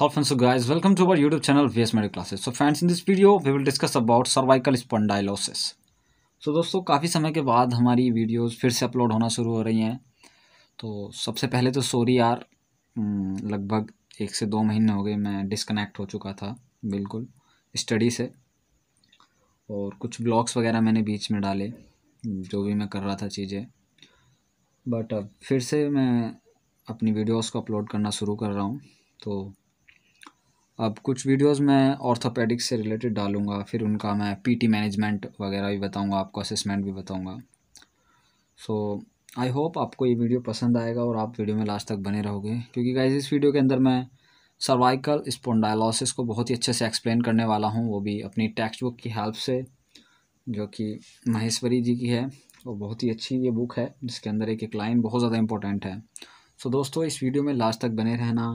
Hello friends, so guys, welcome to our YouTube channel VS Medical Classes. So friends, in this video we will discuss about cervical spondylosis. So दोस्तों काफ़ी समय के बाद हमारी videos फिर से upload होना शुरू हो रही हैं। तो सबसे पहले तो सॉरी यार हम्म, लगभग एक से दो महीने हो गए मैं डिसकनेक्ट हो चुका था बिल्कुल स्टडी से। और कुछ ब्लॉग्स वगैरह मैंने बीच में डाले जो भी मैं कर रहा था चीज़ें। बट अब फिर से मैं अपनी वीडियोस को अपलोड करना शुरू कर रहा हूँ। तो अब कुछ वीडियोस मैं ऑर्थोपेडिक्स से रिलेटेड डालूँगा फिर उनका मैं पीटी मैनेजमेंट वगैरह भी बताऊँगा आपको असेसमेंट भी बताऊँगा। सो आई होप आपको ये वीडियो पसंद आएगा और आप वीडियो में लास्ट तक बने रहोगे। क्योंकि गाइज़ इस वीडियो के अंदर मैं सर्वाइकल स्पोंडाइलोसिस को बहुत ही अच्छे से एक्सप्लेन करने वाला हूँ। वो भी अपनी टेक्स्ट बुक की हेल्प से जो कि महेश्वरी जी की है। वो बहुत ही अच्छी ये बुक है जिसके अंदर एक एक लाइन बहुत ज़्यादा इंपॉर्टेंट है। सो so, दोस्तों इस वीडियो में लास्ट तक बने रहना।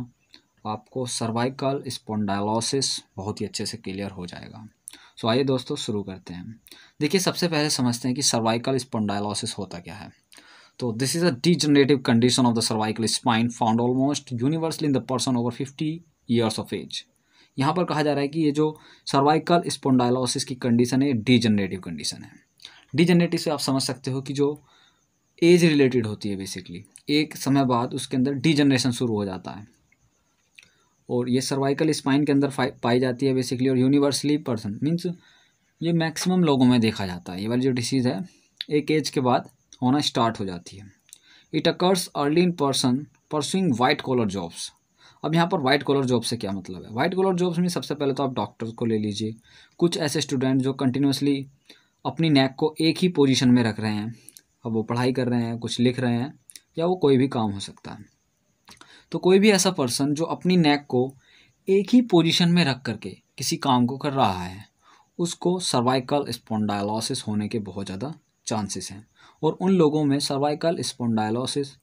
आपको सर्वाइकल स्पोंडाइलोसिस बहुत ही अच्छे से क्लियर हो जाएगा। सो आइए दोस्तों शुरू करते हैं। देखिए, सबसे पहले समझते हैं कि सर्वाइकल स्पोंडाइलोसिस होता क्या है। तो this is a degenerative condition of the cervical spine found almost universally in the person over fifty years of age यहाँ पर कहा जा रहा है कि ये जो सर्वाइकल स्पोंडाइलोसिस की कंडीशन है डीजनरेटिव कंडीशन है। डीजनरेटिव से आप समझ सकते हो कि जो एज रिलेटेड होती है बेसिकली एक समय बाद उसके अंदर डीजनरेशन शुरू हो जाता है। और ये सर्वाइकल स्पाइन के अंदर पाई जाती है बेसिकली और यूनिवर्सली पर्सन मीन्स ये मैक्सिमम लोगों में देखा जाता है। ये वाली जो डिसीज़ है, एक एज के बाद होना स्टार्ट हो जाती है। It occurs early in person pursuing white collar jobs अब यहाँ पर वाइट कॉलर जॉब से क्या मतलब है? वाइट कॉलर जॉब्स में सबसे पहले तो आप डॉक्टर को ले लीजिए। कुछ ऐसे स्टूडेंट जो कंटिन्यूसली अपनी नेक को एक ही पोजीशन में रख रहे हैं। अब वो पढ़ाई कर रहे हैं, कुछ लिख रहे हैं, या वो कोई भी काम हो सकता है। तो कोई भी ऐसा पर्सन जो अपनी नेक को एक ही पोजीशन में रख करके किसी काम को कर रहा है, उसको सर्वाइकल स्पोंडाइलोसिस होने के बहुत ज़्यादा चांसेस हैं। और उन लोगों में सर्वाइकल स्पोंडाइलोसिस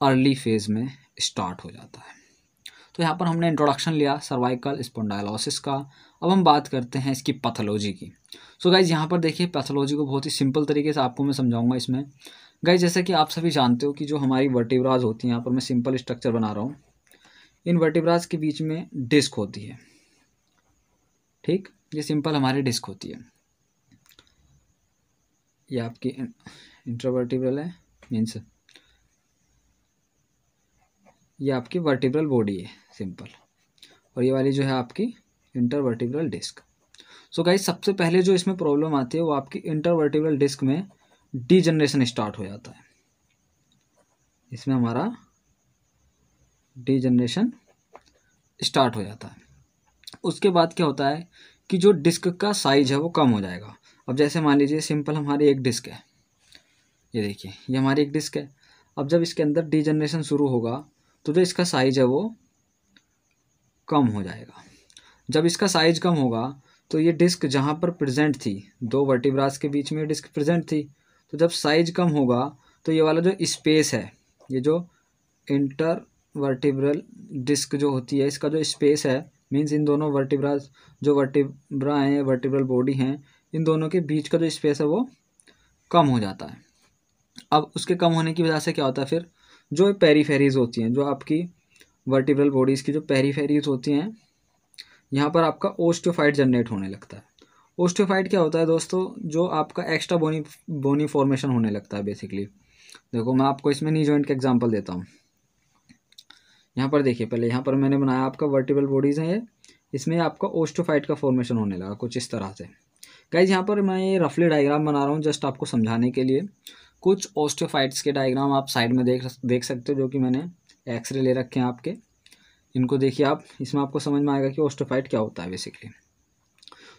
अर्ली फ़ेज़ में स्टार्ट हो जाता है। तो यहाँ पर हमने इंट्रोडक्शन लिया सर्वाइकल स्पोंडाइलोसिस का। अब हम बात करते हैं इसकी पैथोलॉजी की। सो गाइज़ यहाँ पर देखिए पैथोलॉजी को बहुत ही सिंपल तरीके से आपको मैं समझाऊँगा इसमें। गाइज़ जैसे कि आप सभी जानते हो कि जो हमारी वर्टिब्राज होती हैं, यहाँ पर मैं सिंपल स्ट्रक्चर बना रहा हूँ। इन वर्टिब्राज के बीच में डिस्क होती है। ठीक? ये सिंपल हमारी डिस्क होती है। ये आपकी इंट्रोवर्टिब्रल है मीन्स ये आपकी वर्टिब्रल बॉडी है सिंपल और ये वाली जो है आपकी इंटरवर्टिब्रल डिस्क सो गाइज़ सबसे पहले जो इसमें प्रॉब्लम आती है, वो आपकी इंटरवर्टिब्रल डिस्क में डीजनरेशन स्टार्ट हो जाता है। इसमें हमारा डी जनरेशन स्टार्ट हो जाता है। उसके बाद क्या होता है कि जो डिस्क का साइज़ है वो कम हो जाएगा। अब जैसे मान लीजिए सिंपल हमारी एक डिस्क है। ये देखिए, ये हमारी एक डिस्क है। अब जब इसके अंदर डी जनरेशन शुरू होगा तो जो इसका साइज़ है वो कम हो जाएगा। जब इसका साइज़ कम होगा तो ये डिस्क जहाँ पर प्रेजेंट थी, दो वर्टिब्रास के बीच में डिस्क प्रेजेंट थी तो जब साइज़ कम होगा तो ये वाला जो स्पेस है, ये जो इंटर वर्टिब्रल डिस्क जो होती है, इसका जो स्पेस है मीन्स इन दोनों वर्टिब्रा जो वर्टिब्रा हैं वर्टिब्रल बॉडी हैं, इन दोनों के बीच का जो स्पेस है वो कम हो जाता है। अब उसके कम होने की वजह से क्या होता है फिर? जो पेरीफेरीज होती हैं, जो आपकी वर्टिब्रल बॉडीज़ की जो पेरीफेरीज होती हैं, यहाँ पर आपका ओस्टोफाइट जनरेट होने लगता है। ओस्टियोफाइट क्या होता है दोस्तों? जो आपका एक्स्ट्रा बोनी बोनी फॉर्मेशन होने लगता है बेसिकली देखो, मैं आपको इसमें नी जॉइंट का एग्जांपल देता हूँ। यहाँ पर देखिए, पहले यहाँ पर मैंने बनाया आपका वर्टिबल बॉडीज़ हैं ये। इसमें आपका ओस्टोफाइट का फॉर्मेशन होने लगा, कुछ इस तरह से। गाइज़ यहाँ पर मैं ये रफली डायग्राम बना रहा हूँ जस्ट आपको समझाने के लिए। कुछ ओस्टोफाइट्स के डायग्राम आप साइड में देख देख सकते हो, जो कि मैंने एक्सरे ले रखे हैं आपके। इनको देखिए आप, इसमें आपको समझ में आएगा कि ओस्टोफाइट क्या होता है बेसिकली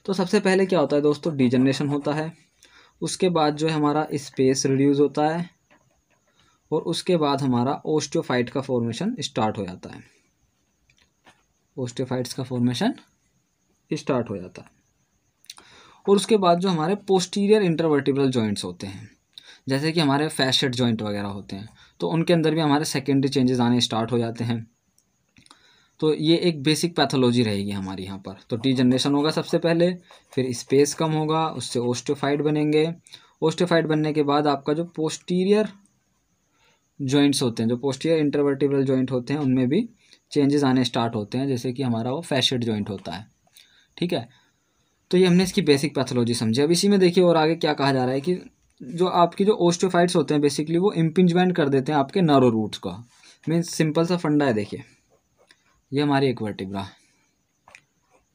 तो सबसे पहले क्या होता है दोस्तों? डीजनरेशन होता है। उसके बाद जो है हमारा स्पेस रिड्यूज़ होता है और उसके बाद हमारा ओस्टियोफाइट का फॉर्मेशन स्टार्ट हो जाता है। ओस्टियोफाइट्स का फॉर्मेशन स्टार्ट हो जाता है। और उसके बाद जो हमारे पोस्टीरियर इंटरवर्टिब्रल जॉइंट्स होते हैं, जैसे कि हमारे फैशेट जॉइंट वगैरह होते हैं तो उनके अंदर भी हमारे सेकेंडरी चेंजेस आने स्टार्ट हो जाते हैं। तो ये एक बेसिक पैथोलॉजी रहेगी हमारी यहाँ पर। तो टी जनरेशन होगा सबसे पहले, फिर स्पेस कम होगा, उससे ओस्टोफाइड बनेंगे। ओस्टोफाइड बनने के बाद आपका जो पोस्टीरियर जॉइंट्स होते हैं, जो पोस्टीरियर इंटरवर्टिब्रल जॉइंट होते हैं, उनमें भी चेंजेस आने स्टार्ट होते हैं, जैसे कि हमारा वो फैशेड जॉइंट होता है। ठीक है? तो ये हमने इसकी बेसिक पैथोलॉजी समझी। अब इसी में देखिए और आगे क्या कहा जा रहा है कि जो आपकी जो ओस्टोफाइट्स होते हैं बेसिकली वो इम्पिंजमेंट कर देते हैं आपके नरो रूट्स का। मीन्स सिंपल सा फंडा है, देखिए। ये हमारी एक वर्टिब्रा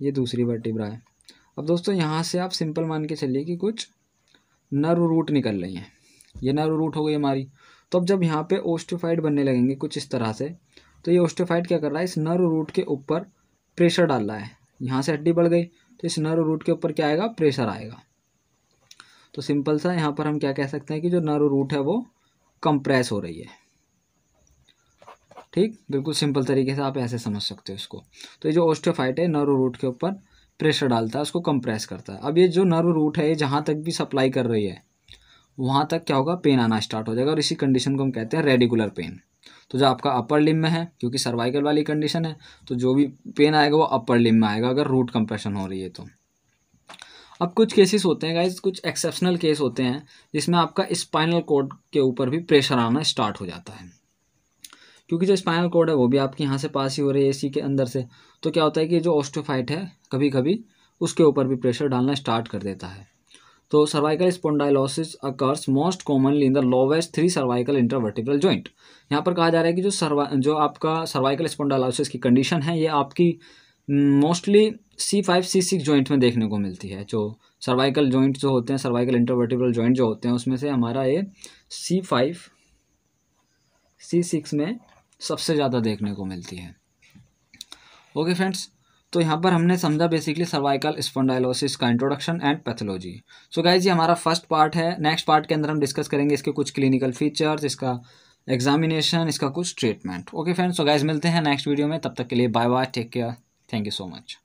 ये दूसरी वर्टिब्रा है। अब दोस्तों, यहाँ से आप सिंपल मान के चलिए कि कुछ नर्व रूट निकल रही हैं। ये नर्व रूट हो गई हमारी। तो अब जब यहाँ पे ओस्टोफाइट बनने लगेंगे कुछ इस तरह से तो ये ओस्टोफाइट क्या कर रहा है? इस नर्व रूट के ऊपर प्रेशर डाल रहा है। यहाँ से हड्डी बढ़ गई तो इस नर्व रूट के ऊपर क्या आएगा? प्रेशर आएगा। तो सिंपल सा यहाँ पर हम क्या कह सकते हैं कि जो नर्व रूट है वो कंप्रेस हो रही है। ठीक? बिल्कुल सिंपल तरीके से आप ऐसे समझ सकते हो इसको। तो ये जो ओस्टोफाइट है नर्व रूट के ऊपर प्रेशर डालता है, उसको कंप्रेस करता है। अब ये जो नर्व रूट है, ये जहाँ तक भी सप्लाई कर रही है, वहाँ तक क्या होगा? पेन आना स्टार्ट हो जाएगा और इसी कंडीशन को हम कहते हैं रेडिकुलर पेन तो जो आपका अपर लिम में है, क्योंकि सर्वाइकल वाली कंडीशन है तो जो भी पेन आएगा वो अपर लिम में आएगा अगर रूट कंप्रेशन हो रही है तो। अब कुछ केसेस होते हैं गाइज़ कुछ एक्सेप्शनल केस होते हैं, जिसमें आपका स्पाइनल कोड के ऊपर भी प्रेशर आना स्टार्ट हो जाता है। क्योंकि जो स्पाइनल कोड है, वो भी आपके यहाँ से पास ही हो रही है एसी के अंदर से। तो क्या होता है कि जो ऑस्टोफाइट है कभी कभी उसके ऊपर भी प्रेशर डालना स्टार्ट कर देता है। तो cervical spondylosis occurs most commonly in the lowest three cervical intervertebral joint यहाँ पर कहा जा रहा है कि जो सर्वा जो आपका सर्वाइकल स्पोंडाइलोसिस की कंडीशन है, ये आपकी mostly C five C six joint में देखने को मिलती है। जो सर्वाइकल जॉइंट जो होते हैं सर्वाइकल इंटरवर्टिब्रल जॉइंट जो होते हैं, उसमें से हमारा ये सी फाइव सी सिक्स में सबसे ज़्यादा देखने को मिलती है। ओके फ्रेंड्स तो यहाँ पर हमने समझा बेसिकली सर्वाइकल स्पोंडाइलोसिस का introduction and pathology so guys ये हमारा फ़र्स्ट पार्ट है। नेक्स्ट पार्ट के अंदर हम डिस्कस करेंगे इसके कुछ क्लिनिकल फीचर्स इसका एग्जामिनेशन इसका कुछ treatment okay friends so guys मिलते हैं नेक्स्ट वीडियो में। तब तक के लिए bye bye take care thank you so much